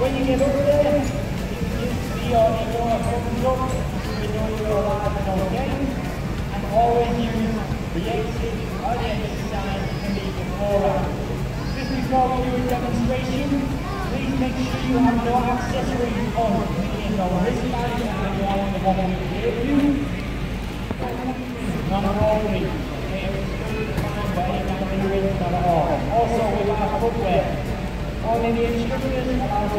When you get up there, you see opens up, so you know you're alive and okay. And always use the exit or the exit sign to meet beforehand. Just before we do a demonstration, please make sure you have no accessories on, meaning no wristbands and the one the one we gave you. All, please. Okay, it's by any kind of wrist, none at all. Also, with our footwear, only the instructors